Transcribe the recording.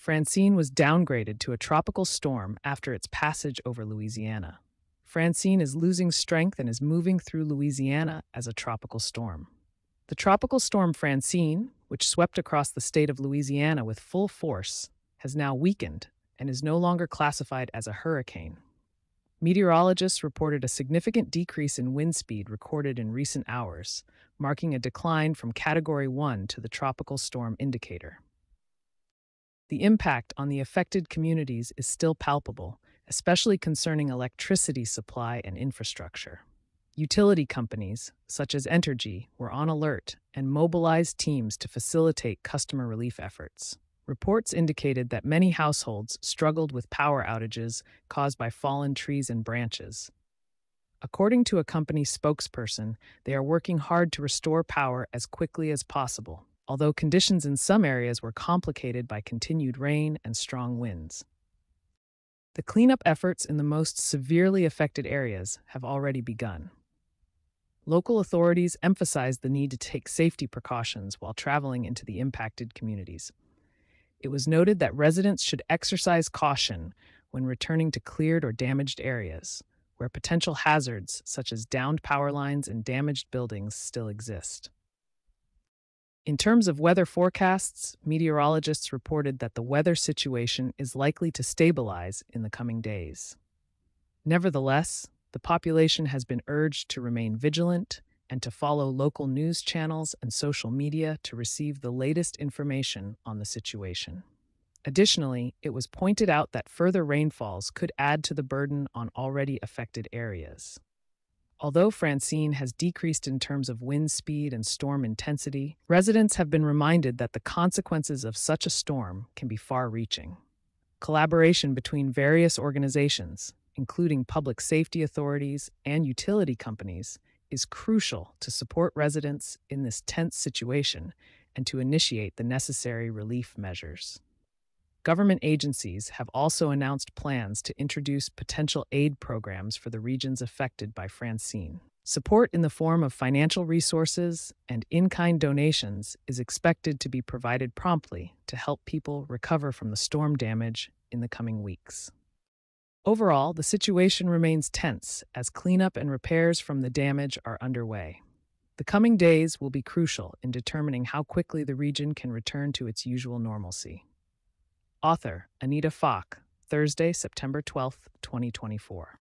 Francine was downgraded to a tropical storm after its passage over Louisiana. Francine is losing strength and is moving through Louisiana as a tropical storm. The tropical storm Francine, which swept across the state of Louisiana with full force, has now weakened and is no longer classified as a hurricane. Meteorologists reported a significant decrease in wind speed recorded in recent hours, marking a decline from Category 1 to the tropical storm indicator. The impact on the affected communities is still palpable, especially concerning electricity supply and infrastructure. Utility companies, such as Entergy, were on alert and mobilized teams to facilitate customer relief efforts. Reports indicated that many households struggled with power outages caused by fallen trees and branches. According to a company spokesperson, they are working hard to restore power as quickly as possible although conditions in some areas were complicated by continued rain and strong winds. The cleanup efforts in the most severely affected areas have already begun. Local authorities emphasized the need to take safety precautions while traveling into the impacted communities. It was noted that residents should exercise caution when returning to cleared or damaged areas, where potential hazards such as downed power lines and damaged buildings still exist. In terms of weather forecasts, meteorologists reported that the weather situation is likely to stabilize in the coming days. Nevertheless, the population has been urged to remain vigilant and to follow local news channels and social media to receive the latest information on the situation. Additionally, it was pointed out that further rainfalls could add to the burden on already affected areas. Although Francine has decreased in terms of wind speed and storm intensity, residents have been reminded that the consequences of such a storm can be far reaching. Collaboration between various organizations, including public safety authorities and utility companies, is crucial to support residents in this tense situation and to initiate the necessary relief measures. Government agencies have also announced plans to introduce potential aid programs for the regions affected by Francine. Support in the form of financial resources and in kind donations is expected to be provided promptly to help people recover from the storm damage in the coming weeks. Overall, the situation remains tense as cleanup and repairs from the damage are underway. The coming days will be crucial in determining how quickly the region can return to its usual normalcy. Author Anita Faake, Thursday, September 12, 2024.